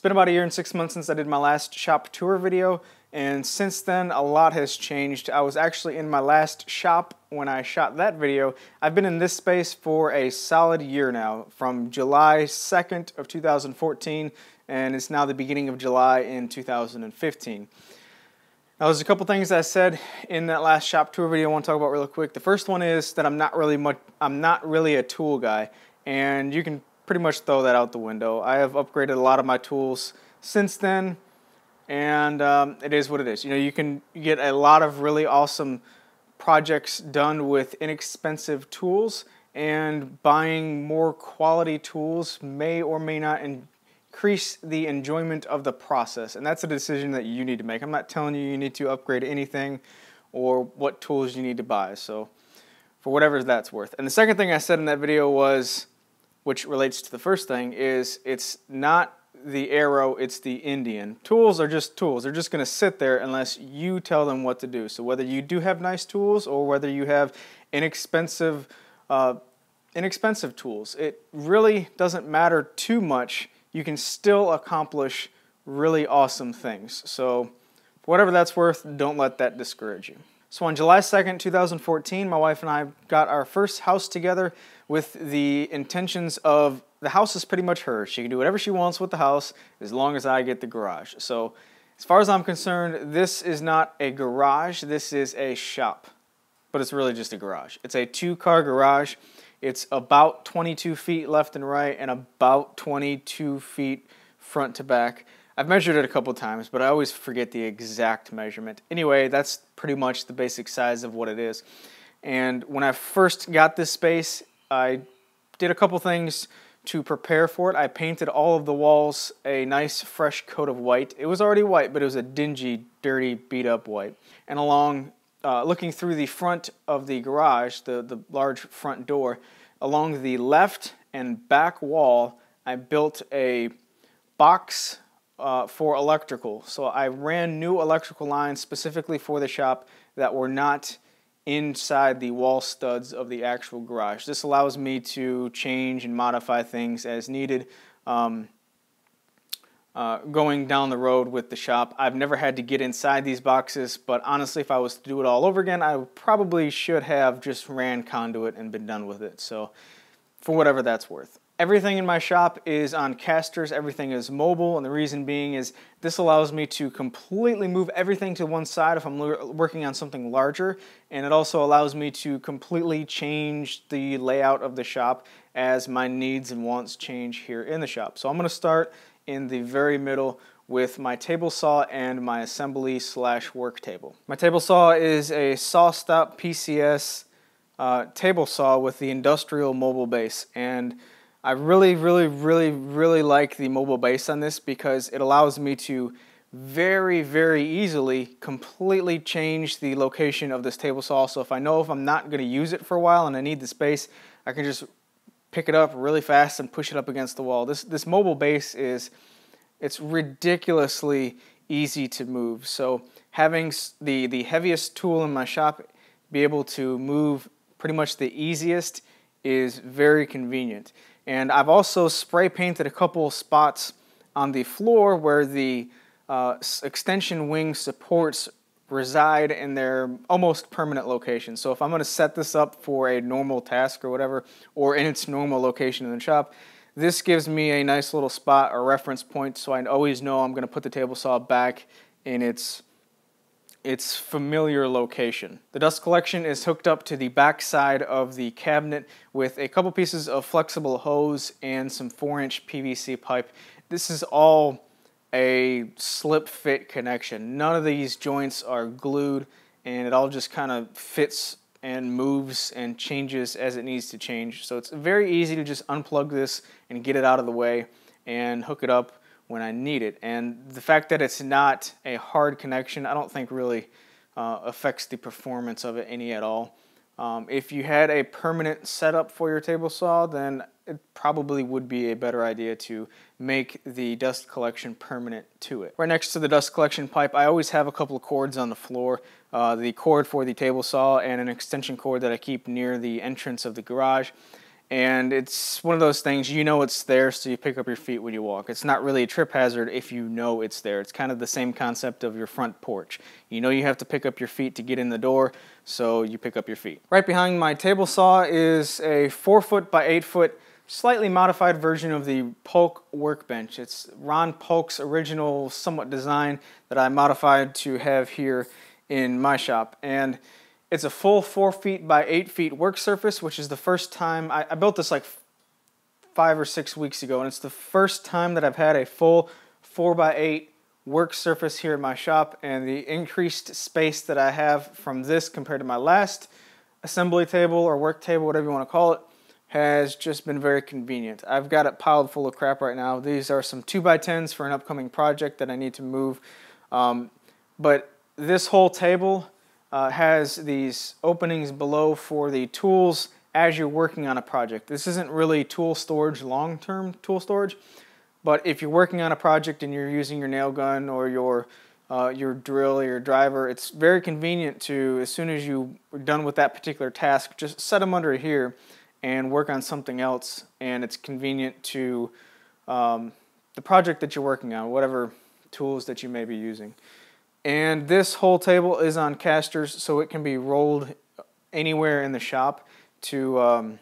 It's been about a year and six months since I did my last shop tour video, and since then a lot has changed. I was actually in my last shop when I shot that video. I've been in this space for a solid year now, from July 2nd of 2014, and it's now the beginning of July in 2015. Now, there's a couple things I said in that last shop tour video I want to talk about real quick. The first one is that I'm not really much, I'm not really a tool guy, and you can pretty much throw that out the window. I have upgraded a lot of my tools since then, and um, it is what it is. You know, you can get a lot of really awesome projects done with inexpensive tools, and buying more quality tools may or may not increase the enjoyment of the process. And that's a decision that you need to make. I'm not telling you you need to upgrade anything or what tools you need to buy. So, for whatever that's worth. And the second thing I said in that video was, which relates to the first thing, is it's not the arrow, it's the Indian. Tools are just tools. They're just going to sit there unless you tell them what to do. So whether you do have nice tools or whether you have inexpensive, uh, inexpensive tools, it really doesn't matter too much you can still accomplish really awesome things. So, whatever that's worth, don't let that discourage you. So, on July 2nd, 2014, my wife and I got our first house together with the intentions of the house is pretty much hers. She can do whatever she wants with the house as long as I get the garage. So, as far as I'm concerned, this is not a garage, this is a shop. But it's really just a garage. It's a two car garage. It's about 22 feet left and right and about 22 feet front to back. I've measured it a couple times, but I always forget the exact measurement. Anyway, that's pretty much the basic size of what it is. And when I first got this space, I did a couple things to prepare for it. I painted all of the walls a nice fresh coat of white. It was already white, but it was a dingy, dirty, beat up white. And along uh, looking through the front of the garage, the, the large front door, along the left and back wall, I built a box uh, for electrical. So I ran new electrical lines specifically for the shop that were not inside the wall studs of the actual garage. This allows me to change and modify things as needed. Um, uh, going down the road with the shop. I've never had to get inside these boxes, but honestly, if I was to do it all over again, I probably should have just ran conduit and been done with it. So, for whatever that's worth. Everything in my shop is on casters, everything is mobile, and the reason being is this allows me to completely move everything to one side if I'm working on something larger, and it also allows me to completely change the layout of the shop as my needs and wants change here in the shop. So I'm going to start in the very middle with my table saw and my assembly slash work table. My table saw is a SawStop PCS uh, table saw with the industrial mobile base and I really really really really like the mobile base on this because it allows me to very very easily completely change the location of this table saw so if I know if I'm not going to use it for a while and I need the space I can just pick it up really fast and push it up against the wall. This this mobile base is it's ridiculously easy to move. So having the the heaviest tool in my shop be able to move pretty much the easiest is very convenient. And I've also spray painted a couple spots on the floor where the uh, extension wing supports reside in their almost permanent location. So if I'm going to set this up for a normal task or whatever, or in its normal location in the shop, this gives me a nice little spot or reference point so I always know I'm going to put the table saw back in its its familiar location. The dust collection is hooked up to the back side of the cabinet with a couple pieces of flexible hose and some 4 inch PVC pipe. This is all a slip fit connection. None of these joints are glued and it all just kind of fits and moves and changes as it needs to change. So it's very easy to just unplug this and get it out of the way and hook it up when I need it. And the fact that it's not a hard connection, I don't think really uh, affects the performance of it any at all. Um, if you had a permanent setup for your table saw, then it probably would be a better idea to make the dust collection permanent to it. Right next to the dust collection pipe, I always have a couple of cords on the floor. Uh, the cord for the table saw and an extension cord that I keep near the entrance of the garage. And it's one of those things you know it's there so you pick up your feet when you walk. It's not really a trip hazard if you know it's there. It's kind of the same concept of your front porch. You know you have to pick up your feet to get in the door so you pick up your feet. Right behind my table saw is a four foot by eight foot slightly modified version of the Paulk workbench. It's Ron Paulk's original somewhat design that i modified to have here in my shop. And it's a full four feet by eight feet work surface, which is the first time I, I built this like five or six weeks ago, and it's the first time that I've had a full four by eight work surface here in my shop. And the increased space that I have from this compared to my last assembly table or work table, whatever you want to call it, has just been very convenient. I've got it piled full of crap right now. These are some 2x10s for an upcoming project that I need to move. Um, but this whole table uh, has these openings below for the tools as you're working on a project. This isn't really tool storage, long-term tool storage, but if you're working on a project and you're using your nail gun or your uh, your drill or your driver, it's very convenient to, as soon as you are done with that particular task, just set them under here and work on something else. And it's convenient to um, the project that you're working on, whatever tools that you may be using. And this whole table is on casters, so it can be rolled anywhere in the shop to um,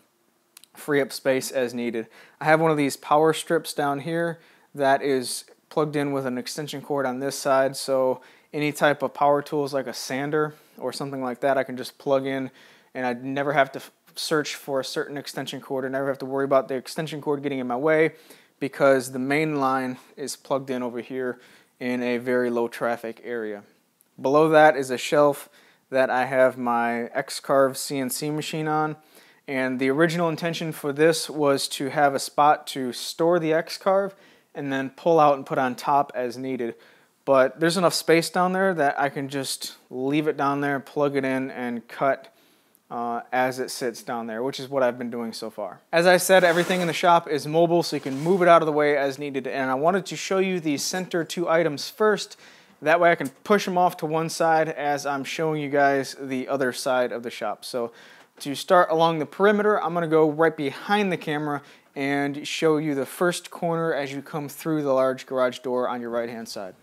free up space as needed. I have one of these power strips down here that is plugged in with an extension cord on this side, so any type of power tools like a sander or something like that, I can just plug in and I never have to search for a certain extension cord or never have to worry about the extension cord getting in my way because the main line is plugged in over here in a very low traffic area. Below that is a shelf that I have my X-Carve CNC machine on. And the original intention for this was to have a spot to store the X-Carve and then pull out and put on top as needed. But there's enough space down there that I can just leave it down there, plug it in, and cut uh, as it sits down there, which is what I've been doing so far. As I said, everything in the shop is mobile, so you can move it out of the way as needed. And I wanted to show you the center two items first. That way I can push them off to one side as I'm showing you guys the other side of the shop. So to start along the perimeter, I'm gonna go right behind the camera and show you the first corner as you come through the large garage door on your right hand side.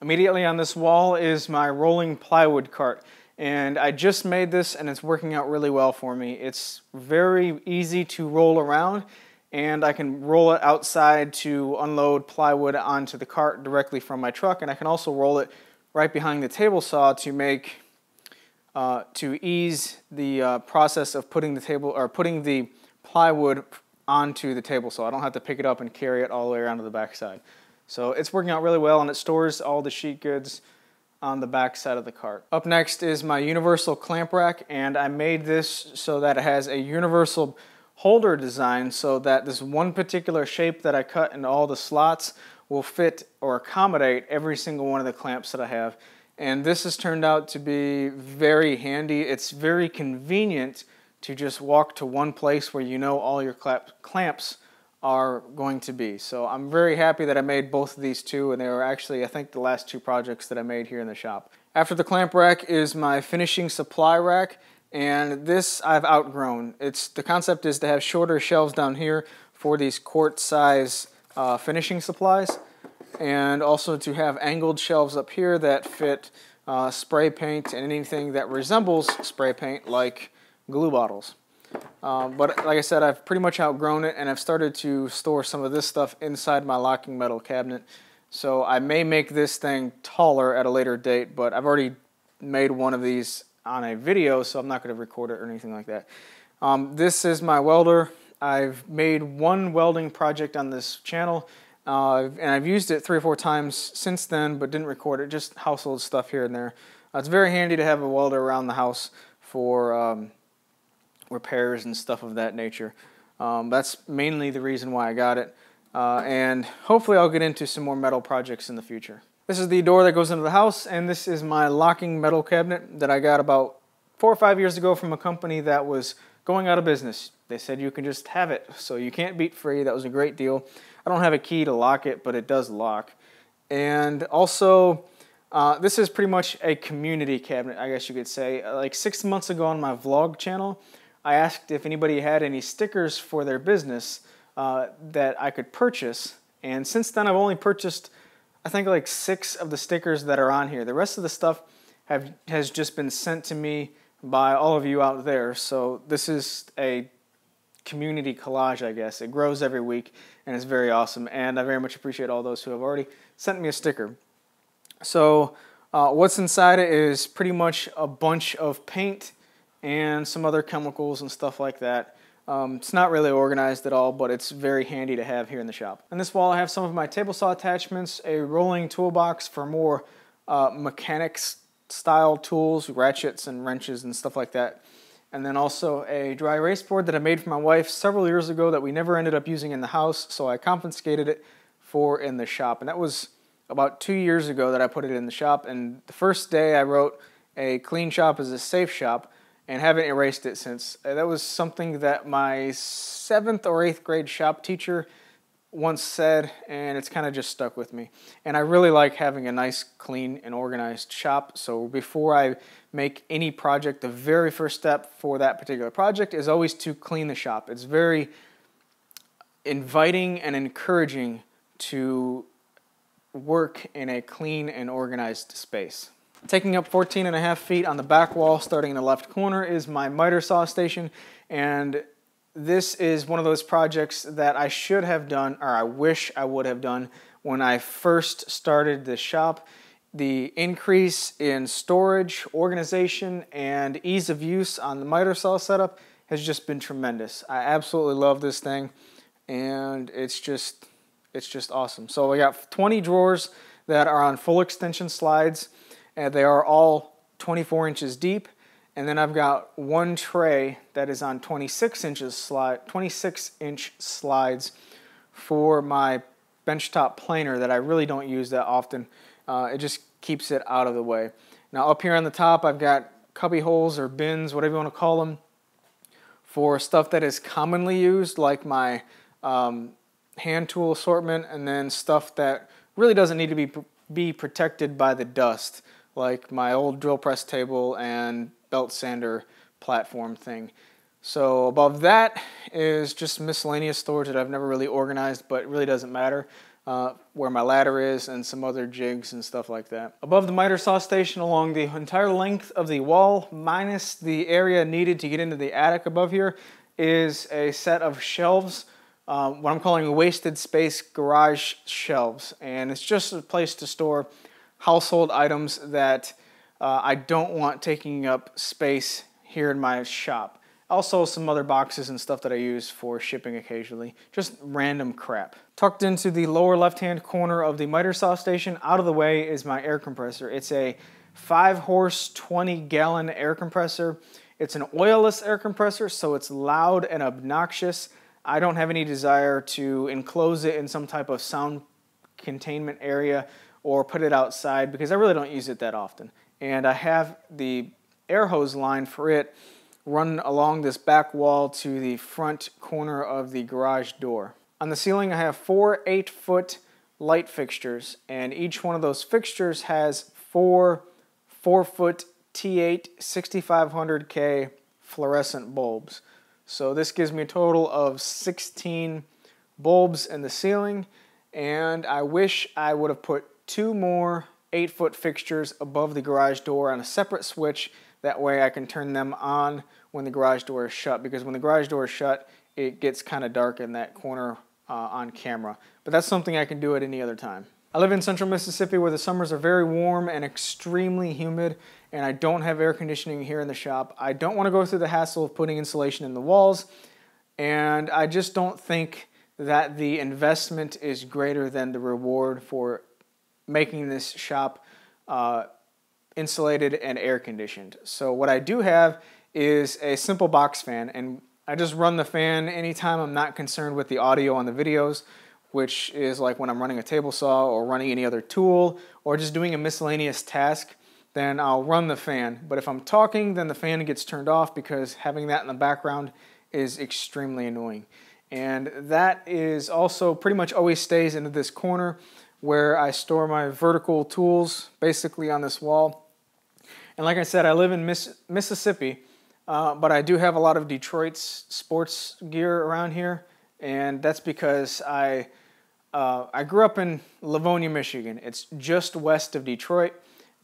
Immediately on this wall is my rolling plywood cart and I just made this and it's working out really well for me. It's very easy to roll around and I can roll it outside to unload plywood onto the cart directly from my truck and I can also roll it right behind the table saw to make uh, to ease the uh, process of putting the table or putting the plywood onto the table saw. I don't have to pick it up and carry it all the way around to the backside. So it's working out really well and it stores all the sheet goods on the back side of the cart. Up next is my universal clamp rack and I made this so that it has a universal holder design so that this one particular shape that I cut in all the slots will fit or accommodate every single one of the clamps that I have. And this has turned out to be very handy. It's very convenient to just walk to one place where you know all your clamps are going to be. So I'm very happy that I made both of these two and they were actually I think the last two projects that I made here in the shop. After the clamp rack is my finishing supply rack and this I've outgrown. It's The concept is to have shorter shelves down here for these quart size uh, finishing supplies and also to have angled shelves up here that fit uh, spray paint and anything that resembles spray paint like glue bottles. Um, but like I said, I've pretty much outgrown it and I've started to store some of this stuff inside my locking metal cabinet. So I may make this thing taller at a later date, but I've already made one of these on a video, so I'm not going to record it or anything like that. Um, this is my welder. I've made one welding project on this channel, uh, and I've used it three or four times since then, but didn't record it, just household stuff here and there. Uh, it's very handy to have a welder around the house for um, repairs and stuff of that nature. Um, that's mainly the reason why I got it. Uh, and hopefully I'll get into some more metal projects in the future. This is the door that goes into the house, and this is my locking metal cabinet that I got about four or five years ago from a company that was going out of business. They said you can just have it, so you can't beat free. That was a great deal. I don't have a key to lock it, but it does lock. And also, uh, this is pretty much a community cabinet, I guess you could say. Like six months ago on my vlog channel, I asked if anybody had any stickers for their business uh, that I could purchase. And since then, I've only purchased, I think, like six of the stickers that are on here. The rest of the stuff have has just been sent to me by all of you out there. So this is a community collage, I guess. It grows every week and it's very awesome. And I very much appreciate all those who have already sent me a sticker. So uh, what's inside it is pretty much a bunch of paint and some other chemicals and stuff like that. Um, it's not really organized at all, but it's very handy to have here in the shop. On this wall I have some of my table saw attachments, a rolling toolbox for more uh, mechanics style tools, ratchets and wrenches and stuff like that. And then also a dry erase board that I made for my wife several years ago that we never ended up using in the house, so I confiscated it for in the shop. And that was about two years ago that I put it in the shop. And the first day I wrote a clean shop is a safe shop and haven't erased it since. Uh, that was something that my seventh or eighth grade shop teacher once said, and it's kind of just stuck with me. And I really like having a nice, clean, and organized shop. So before I make any project, the very first step for that particular project is always to clean the shop. It's very inviting and encouraging to work in a clean and organized space. Taking up 14 and a half feet on the back wall, starting in the left corner, is my miter saw station. And this is one of those projects that I should have done, or I wish I would have done when I first started the shop. The increase in storage, organization, and ease of use on the miter saw setup has just been tremendous. I absolutely love this thing, and it's just it's just awesome. So we got 20 drawers that are on full extension slides, and they are all 24 inches deep and then I've got one tray that is on 26 inches slide, 26 inch slides for my benchtop planer that I really don't use that often. Uh, it just keeps it out of the way. Now up here on the top I've got cubby holes or bins, whatever you want to call them, for stuff that is commonly used like my um, hand tool assortment and then stuff that really doesn't need to be, be protected by the dust like my old drill press table and belt sander platform thing. So above that is just miscellaneous storage that I've never really organized, but it really doesn't matter. Uh, where my ladder is and some other jigs and stuff like that. Above the miter saw station along the entire length of the wall, minus the area needed to get into the attic above here, is a set of shelves, um, what I'm calling wasted space garage shelves. And it's just a place to store household items that uh, I don't want taking up space here in my shop. Also some other boxes and stuff that I use for shipping occasionally. Just random crap. Tucked into the lower left hand corner of the miter saw station, out of the way is my air compressor. It's a 5 horse 20 gallon air compressor. It's an oilless air compressor so it's loud and obnoxious. I don't have any desire to enclose it in some type of sound containment area or put it outside because I really don't use it that often and I have the air hose line for it run along this back wall to the front corner of the garage door. On the ceiling I have four 8 foot light fixtures and each one of those fixtures has four 4 foot T8 6500K fluorescent bulbs. So this gives me a total of 16 bulbs in the ceiling and I wish I would have put two more 8 foot fixtures above the garage door on a separate switch. That way I can turn them on when the garage door is shut because when the garage door is shut, it gets kind of dark in that corner uh, on camera. But that's something I can do at any other time. I live in central Mississippi where the summers are very warm and extremely humid and I don't have air conditioning here in the shop. I don't want to go through the hassle of putting insulation in the walls and I just don't think that the investment is greater than the reward for making this shop uh, insulated and air conditioned. So what I do have is a simple box fan and I just run the fan anytime I'm not concerned with the audio on the videos which is like when I'm running a table saw or running any other tool or just doing a miscellaneous task then I'll run the fan. But if I'm talking then the fan gets turned off because having that in the background is extremely annoying. And that is also pretty much always stays into this corner where I store my vertical tools basically on this wall. And like I said, I live in Miss Mississippi, uh, but I do have a lot of Detroit's sports gear around here, and that's because I uh, I grew up in Livonia, Michigan. It's just west of Detroit,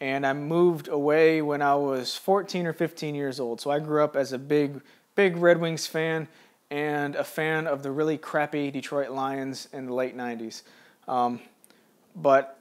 and I moved away when I was 14 or 15 years old. So I grew up as a big big Red Wings fan and a fan of the really crappy Detroit Lions in the late 90s. Um, but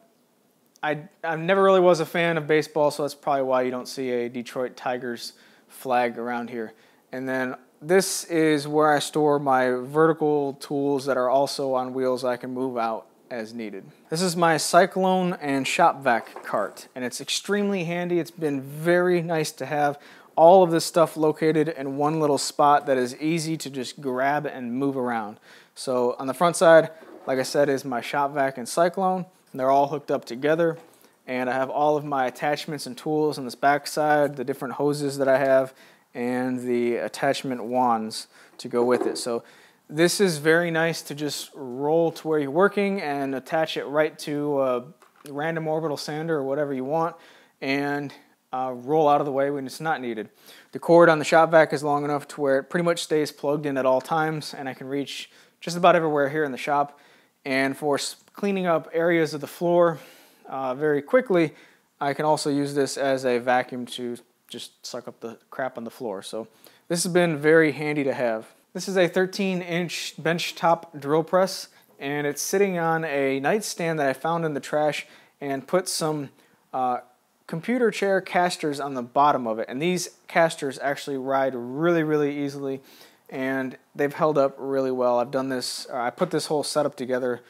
I, I never really was a fan of baseball, so that's probably why you don't see a Detroit Tigers flag around here. And then this is where I store my vertical tools that are also on wheels I can move out as needed. This is my Cyclone and Shop Vac cart, and it's extremely handy. It's been very nice to have all of this stuff located in one little spot that is easy to just grab and move around. So on the front side, like I said, is my Shop Vac and Cyclone. And they're all hooked up together. And I have all of my attachments and tools on this back side, the different hoses that I have, and the attachment wands to go with it. So this is very nice to just roll to where you're working and attach it right to a random orbital sander or whatever you want and uh, roll out of the way when it's not needed. The cord on the shop vac is long enough to where it pretty much stays plugged in at all times and I can reach just about everywhere here in the shop. And for cleaning up areas of the floor uh, very quickly, I can also use this as a vacuum to just suck up the crap on the floor. So this has been very handy to have. This is a 13 inch bench top drill press and it's sitting on a nightstand that I found in the trash and put some uh, computer chair casters on the bottom of it. And these casters actually ride really, really easily and they've held up really well. I've done this, uh, I put this whole setup together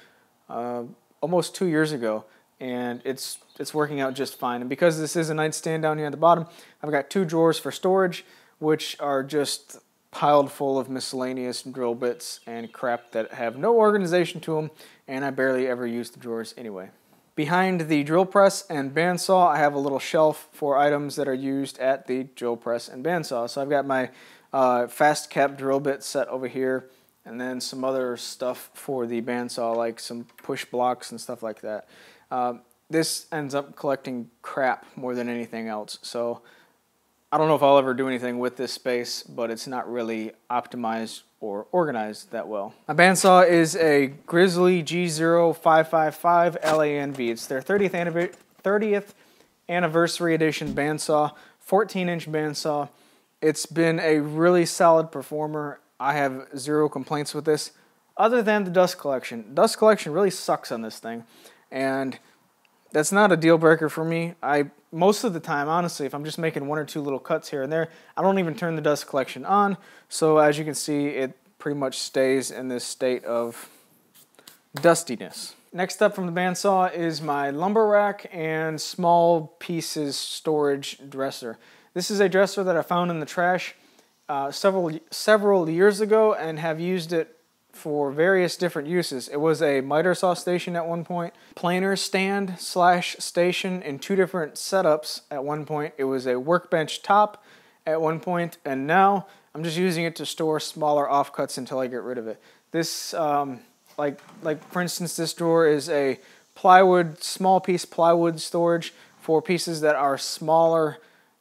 uh, almost two years ago and it's it's working out just fine. And because this is a nightstand down here at the bottom, I've got two drawers for storage, which are just piled full of miscellaneous drill bits and crap that have no organization to them, and I barely ever use the drawers anyway. Behind the drill press and bandsaw, I have a little shelf for items that are used at the drill press and bandsaw. So I've got my uh, FastCap drill bit set over here, and then some other stuff for the bandsaw, like some push blocks and stuff like that. Uh, this ends up collecting crap more than anything else. So I don't know if I'll ever do anything with this space, but it's not really optimized or organized that well. My bandsaw is a Grizzly G0555 LANV. It's their 30th, 30th anniversary edition bandsaw, 14 inch bandsaw. It's been a really solid performer. I have zero complaints with this, other than the dust collection. Dust collection really sucks on this thing, and that's not a deal breaker for me. I most of the time, honestly, if I'm just making one or two little cuts here and there, I don't even turn the dust collection on. So as you can see, it pretty much stays in this state of dustiness. Next up from the bandsaw is my lumber rack and small pieces storage dresser. This is a dresser that I found in the trash uh, several several years ago and have used it for various different uses. It was a miter saw station at one point, planer stand slash station in two different setups at one point. It was a workbench top at one point, and now I'm just using it to store smaller offcuts until I get rid of it. This, um, like, like for instance, this drawer is a plywood, small piece plywood storage for pieces that are smaller,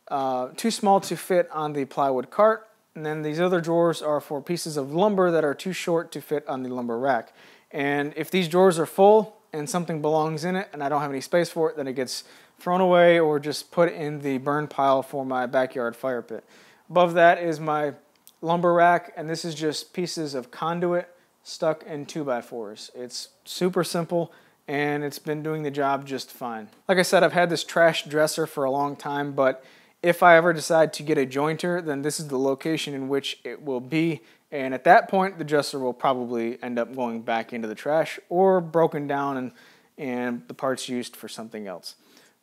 uh, too small to fit on the plywood cart and then these other drawers are for pieces of lumber that are too short to fit on the lumber rack. And if these drawers are full and something belongs in it and I don't have any space for it, then it gets thrown away or just put in the burn pile for my backyard fire pit. Above that is my lumber rack, and this is just pieces of conduit stuck in 2x4s. It's super simple and it's been doing the job just fine. Like I said, I've had this trash dresser for a long time, but if I ever decide to get a jointer, then this is the location in which it will be. And at that point, the dresser will probably end up going back into the trash or broken down and, and the parts used for something else.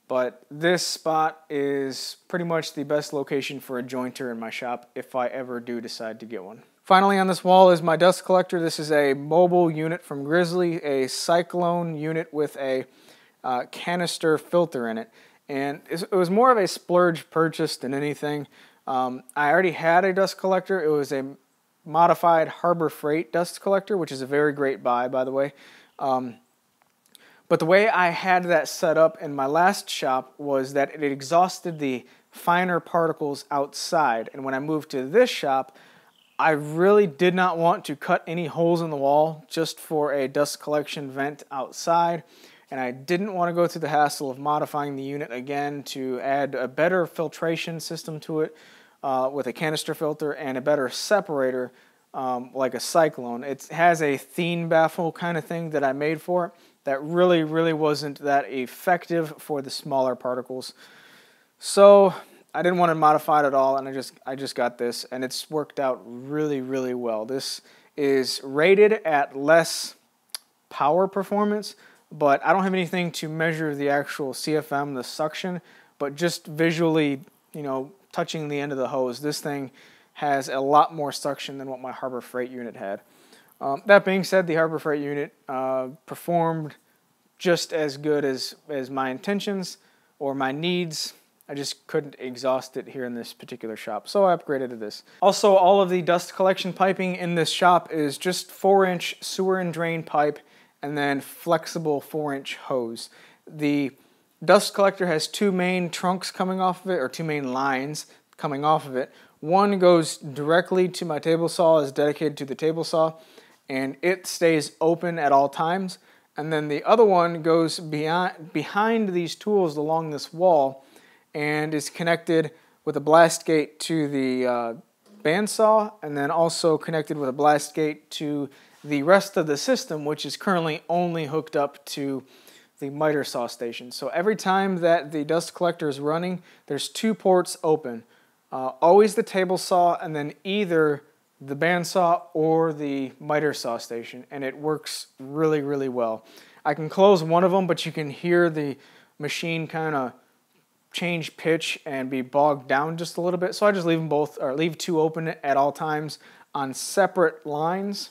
But this spot is pretty much the best location for a jointer in my shop if I ever do decide to get one. Finally on this wall is my dust collector. This is a mobile unit from Grizzly, a Cyclone unit with a uh, canister filter in it and it was more of a splurge purchase than anything. Um, I already had a dust collector. It was a modified Harbor Freight dust collector, which is a very great buy, by the way. Um, but the way I had that set up in my last shop was that it exhausted the finer particles outside. And when I moved to this shop, I really did not want to cut any holes in the wall just for a dust collection vent outside. And I didn't want to go through the hassle of modifying the unit again to add a better filtration system to it uh, with a canister filter and a better separator um, like a cyclone. It has a Thien baffle kind of thing that I made for it that really, really wasn't that effective for the smaller particles. So I didn't want to modify it at all, and I just I just got this, and it's worked out really, really well. This is rated at less power performance, but I don't have anything to measure the actual CFM, the suction, but just visually, you know, touching the end of the hose, this thing has a lot more suction than what my Harbor Freight unit had. Um, that being said, the Harbor Freight unit uh, performed just as good as, as my intentions or my needs. I just couldn't exhaust it here in this particular shop, so I upgraded to this. Also, all of the dust collection piping in this shop is just 4-inch sewer and drain pipe and then flexible 4-inch hose. The dust collector has two main trunks coming off of it, or two main lines coming off of it. One goes directly to my table saw, is dedicated to the table saw, and it stays open at all times. And then the other one goes beyond, behind these tools along this wall and is connected with a blast gate to the uh, bandsaw and then also connected with a blast gate to the rest of the system, which is currently only hooked up to the miter saw station. So every time that the dust collector is running, there's two ports open. Uh, always the table saw and then either the bandsaw or the miter saw station and it works really really well. I can close one of them but you can hear the machine kind of change pitch and be bogged down just a little bit so I just leave them both or leave two open at all times on separate lines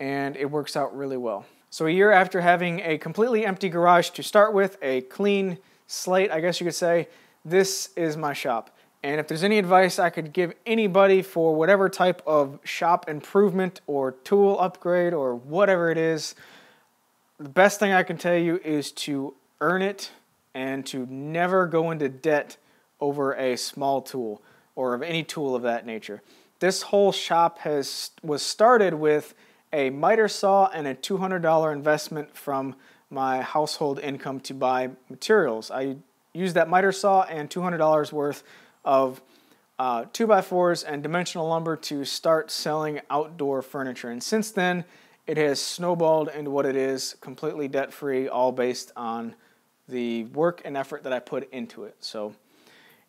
and it works out really well. So a year after having a completely empty garage to start with, a clean slate I guess you could say, this is my shop. And if there's any advice I could give anybody for whatever type of shop improvement or tool upgrade or whatever it is, the best thing I can tell you is to earn it and to never go into debt over a small tool or of any tool of that nature. This whole shop has was started with a miter saw and a $200 investment from my household income to buy materials. I used that miter saw and $200 worth of uh, 2x4s and dimensional lumber to start selling outdoor furniture. And since then, it has snowballed into what it is, completely debt free, all based on the work and effort that I put into it. So,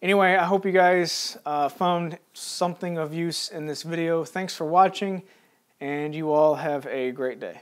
anyway, I hope you guys uh, found something of use in this video. Thanks for watching, and you all have a great day.